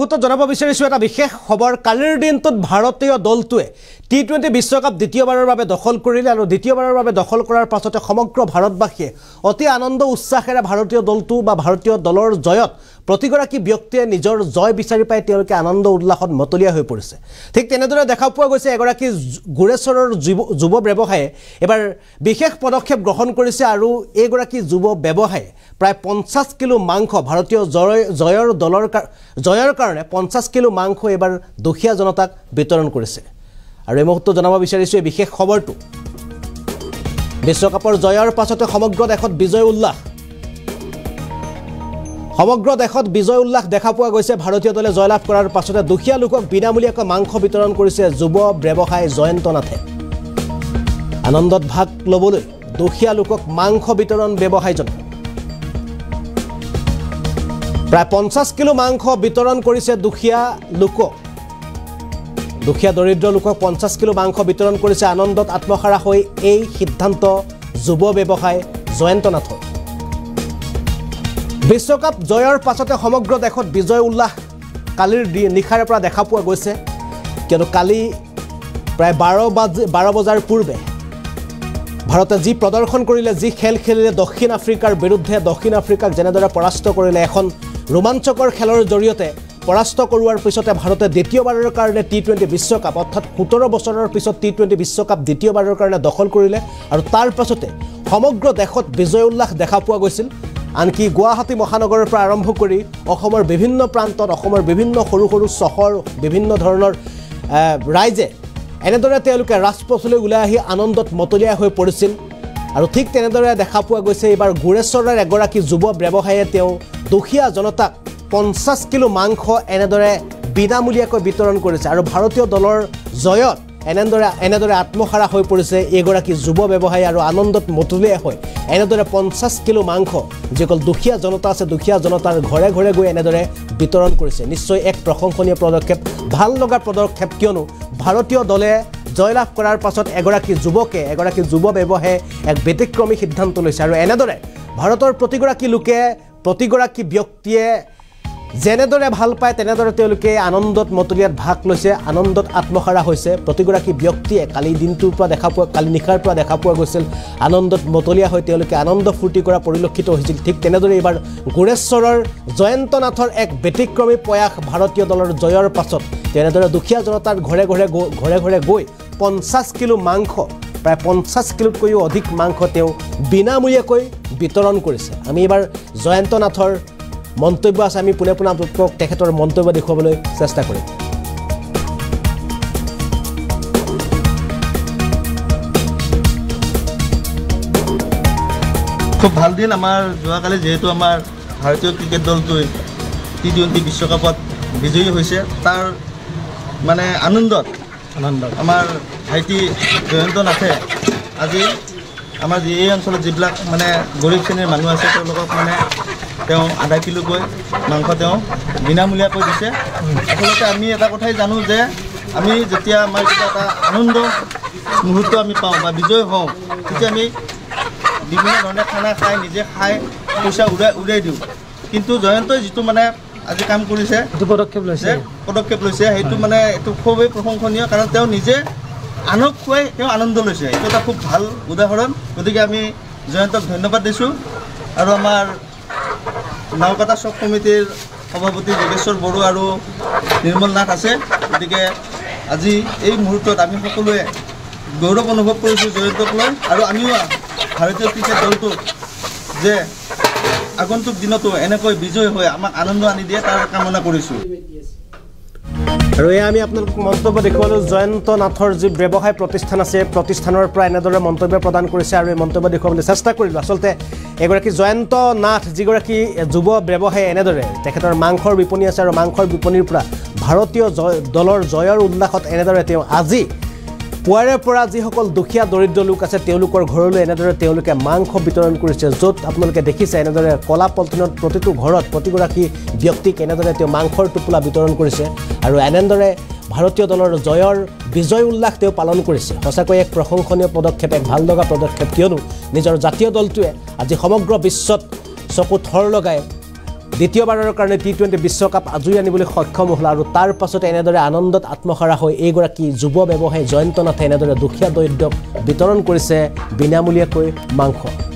মুহূৰ্তত জনাব বিচাৰিছোঁ এটা বিশেষ খবৰ। কালিৰ দিনটোত ভাৰতীয় দলটোৱে টি টুৱেণ্টি বিশ্বকাপ দ্বিতীয়বাৰৰ বাবে দখল কৰিলে আৰু দ্বিতীয়বাৰৰ বাবে দখল কৰাৰ পাছতে সমগ্ৰ ভাৰতবাসীয়ে অতি আনন্দ উৎসাহেৰে ভাৰতীয় দলটো বা ভাৰতীয় দলৰ জয়ত প্ৰতিগৰাকী ব্যক্তিয়ে নিজৰ জয় বিচাৰি পাই তেওঁলোকে আনন্দ উল্লাসত মতলীয়া হৈ পৰিছে। ঠিক তেনেদৰে দেখা পোৱা গৈছে এগৰাকী গোৰেশ্বৰৰ যুৱ যুৱ ব্যৱসায়ে এইবাৰ বিশেষ পদক্ষেপ গ্ৰহণ কৰিছে আৰু এইগৰাকী যুৱ ব্যৱসায়ে প্ৰায় পঞ্চাছ কিলো মাংস ভাৰতীয় জয় জয়ৰ দলৰ জয়ৰ কাৰণে পঞ্চাছ কিলো মাংস এইবাৰ দুখীয়া জনতাক বিতৰণ কৰিছে। আৰু এই মুহূৰ্তত জনাব বিচাৰিছোঁ এই বিশেষ খবৰটো। বিশ্বকাপৰ জয়ৰ পাছতে সমগ্ৰ দেশত বিজয় উল্লাস। সমগ্ৰ দেশত বিজয় উল্লাস দেখা পোৱা গৈছে। ভাৰতীয় দলে জয়লাভ কৰাৰ পাছতে দুখীয়া লোকক বিনামূলীয়াকৈ মাংস বিতৰণ কৰিছে যুৱ ব্যৱসায়ী জয়ন্ত নাথে। আনন্দত ভাগ ল'বলৈ দুখীয়া লোকক মাংস বিতৰণ ব্যৱসায়ীজনে। প্ৰায় পঞ্চাছ কিলো মাংস বিতৰণ কৰিছে দুখীয়া লোকক দুখীয়া দৰিদ্ৰ লোকক পঞ্চাছ কিলো মাংস বিতৰণ কৰিছে আনন্দত আত্মসাৰা হৈ এই সিদ্ধান্ত যুৱ ব্যৱসায় জয়ন্ত নাথৰ। বিশ্বকাপ জয়ৰ পাছতে সমগ্ৰ দেশত বিজয় উল্লাস কালিৰ নিশাৰে পৰা দেখা পোৱা গৈছে। কিয়নো কালি প্ৰায় বাৰ বাজি বাৰ বজাৰ পূৰ্বে ভাৰতে যি প্ৰদৰ্শন কৰিলে যি খেল খেলিলে দক্ষিণ আফ্ৰিকাৰ বিৰুদ্ধে দক্ষিণ আফ্ৰিকাক যেনেদৰে পৰাস্ত কৰিলে এখন ৰোমাঞ্চকৰ খেলৰ জৰিয়তে পৰাস্ত কৰোৱাৰ পিছতে ভাৰতে দ্বিতীয়বাৰৰ কাৰণে টি টুৱেণ্টি বিশ্বকাপ অৰ্থাৎ সোতৰ বছৰৰ পিছত টি টুৱেণ্টি বিশ্বকাপ দ্বিতীয়বাৰৰ কাৰণে দখল কৰিলে আৰু তাৰ পাছতে সমগ্ৰ দেশত বিজয় উল্লাস দেখা পোৱা গৈছিল। আনকি গুৱাহাটী মহানগৰৰ পৰা আৰম্ভ কৰি অসমৰ বিভিন্ন প্ৰান্তত অসমৰ বিভিন্ন সৰু সৰু চহৰ বিভিন্ন ধৰণৰ ৰাইজে এনেদৰে তেওঁলোকে ৰাজপথলৈ ওলাই আহি আনন্দত মতলীয়া হৈ পৰিছিল। আৰু ঠিক তেনেদৰে দেখা পোৱা গৈছে এইবাৰ গোৰেশ্বৰৰ এগৰাকী যুৱ ব্যৱসায়ীয়ে তেওঁ দুখীয়া জনতাক পঞ্চাছ কিলো মাংস এনেদৰে বিনামূলীয়াকৈ বিতৰণ কৰিছে। আৰু ভাৰতীয় দলৰ জয়ত এনেদৰে এনেদৰে আত্মসাৰা হৈ পৰিছে এইগৰাকী যুৱ ব্যৱসায়ী আৰু আনন্দত মতলীয়া হৈ। এনেদৰে পঞ্চাছ কিলো মাংস যিসকল দুখীয়া জনতা আছে দুখীয়া জনতাৰ ঘৰে ঘৰে গৈ এনেদৰে বিতৰণ কৰিছে। নিশ্চয় এক প্ৰশংসনীয় পদক্ষেপ ভাল লগা পদক্ষেপ কিয়নো ভাৰতীয় দলে জয়লাভ কৰাৰ পাছত এগৰাকী যুৱকে এগৰাকী যুৱ ব্যৱসায়ে এক ব্যতিক্ৰমী সিদ্ধান্ত লৈছে। আৰু এনেদৰে ভাৰতৰ প্ৰতিগৰাকী লোকে প্ৰতিগৰাকী ব্যক্তিয়ে যেনেদৰে ভাল পায় তেনেদৰে তেওঁলোকে আনন্দত মতলীয়াত ভাগ লৈছে আনন্দত আত্মসাৰা হৈছে। প্ৰতিগৰাকী ব্যক্তিয়ে কালি দিনটোৰ পৰা দেখা পোৱা কালি নিশাৰ পৰা দেখা পোৱা গৈছিল আনন্দত মতলীয়া হৈ তেওঁলোকে আনন্দ ফূৰ্তি কৰা পৰিলক্ষিত হৈছিল। ঠিক তেনেদৰে এইবাৰ গোৰেশ্বৰৰ জয়ন্ত নাথৰ এক ব্যতিক্ৰমী প্ৰয়াস ভাৰতীয় দলৰ জয়ৰ পাছত। তেনেদৰে দুখীয়া জনতাৰ ঘৰে ঘৰে ঘৰে ঘৰে গৈ পঞ্চাছ কিলো মাংস প্ৰায় পঞ্চাছ কিলোতকৈও অধিক মাংস তেওঁ বিনামূলীয়াকৈ বিতৰণ কৰিছে। আমি এইবাৰ জয়ন্ত নাথৰ মন্তব্য আছে আমি পোনে পোনে আপোনালোকক তেখেতৰ মন্তব্য দেখুৱাবলৈ চেষ্টা কৰিম। খুব ভাল দিন আমাৰ যোৱাকালি যিহেতু আমাৰ ভাৰতীয় ক্ৰিকেট দলটোৱে টি টুৱেণ্টি বিশ্বকাপত বিজয়ী হৈছে তাৰ মানে আনন্দত আনন্দ আমাৰ ভাইটি জয়ন্ত নাথে আজি আমাৰ যি এই অঞ্চলত যিবিলাক মানে গৰীব শ্ৰেণীৰ মানুহ আছে তেওঁলোকক মানে তেওঁ আধা কিলোকৈ মাংস তেওঁ বিনামূলীয়াকৈ দিছে। আচলতে আমি এটা কথাই জানো যে আমি যেতিয়া আমাৰ কিবা এটা আনন্দ মুহূৰ্ত আমি পাওঁ বা বিজয় হওঁ তেতিয়া আমি বিভিন্ন ধৰণে খানা খাই নিজে খাই পইচা উৰাই উৰাই দিওঁ। কিন্তু জয়ন্তই যিটো মানে আজি কাম কৰিছে পদক্ষেপ যে পদক্ষেপ লৈছে সেইটো মানে এইটো খুবেই প্ৰশংসনীয় কাৰণ তেওঁ নিজে আনক খুৱাই তেওঁ আনন্দ লৈছে। এইটো এটা খুব ভাল উদাহৰণ। গতিকে আমি জয়ন্তক ধন্যবাদ দিছোঁ। আৰু আমাৰ নাওকাটা চক সমিতিৰ সভাপতি যোগেশ্বৰ বড়ো আৰু নিৰ্মল নাথ আছে। গতিকে আজি এই মুহূৰ্তত আমি সকলোৱে গৌৰৱ অনুভৱ কৰিছোঁ জয়ন্তক লৈ আৰু আমিও ভাৰতীয় ক্ৰিকেট দলটোক যে আগন্তুক দিনতো এনেকৈ বিজয় হৈ আমাক আনন্দ আনি দিয়ে তাৰ কামনা কৰিছোঁ। আৰু এয়া আমি আপোনালোকক মন্তব্য দেখুৱালোঁ জয়ন্ত নাথৰ যি ব্যৱসায় প্ৰতিষ্ঠান আছে প্ৰতিষ্ঠানৰ পৰা এনেদৰে মন্তব্য প্ৰদান কৰিছে আৰু এই মন্তব্য দেখুৱাবলৈ চেষ্টা কৰিলোঁ। আচলতে এগৰাকী জয়ন্ত নাথ যিগৰাকী যুৱ ব্যৱসায়ী এনেদৰে তেখেতৰ মাংসৰ বিপণী আছে আৰু মাংসৰ বিপণীৰ পৰা ভাৰতীয় জয় দলৰ জয়ৰ উল্লাসত এনেদৰে তেওঁ আজি পুৱাৰে পৰা যিসকল দুখীয়া দৰিদ্ৰ লোক আছে তেওঁলোকৰ ঘৰলৈ এনেদৰে তেওঁলোকে মাংস বিতৰণ কৰিছে য'ত আপোনালোকে দেখিছে এনেদৰে কলা পলিথিনত প্ৰতিটো ঘৰত প্ৰতিগৰাকী ব্যক্তিক এনেদৰে তেওঁ মাংসৰ টোপোলা বিতৰণ কৰিছে আৰু এনেদৰে ভাৰতীয় দলৰ জয়ৰ বিজয় উল্লাস তেওঁ পালন কৰিছে। সঁচাকৈ এক প্ৰশংসনীয় পদক্ষেপ এক ভাল লগা পদক্ষেপ কিয়নো নিজৰ জাতীয় দলটোৱে আজি সমগ্ৰ বিশ্বত চকু থৰ লগাই দ্বিতীয়বাৰৰ কাৰণে টি টুৱেণ্টি বিশ্বকাপ আজৰি আনিবলৈ সক্ষম হ'ল আৰু তাৰ পাছতে এনেদৰে আনন্দত আত্মসাৰা হৈ এইগৰাকী যুৱ ব্যৱসায়ী জয়ন্ত নাথে এনেদৰে দুখীয়া দৰিদ্ৰক বিতৰণ কৰিছে বিনামূলীয়াকৈ মাংস।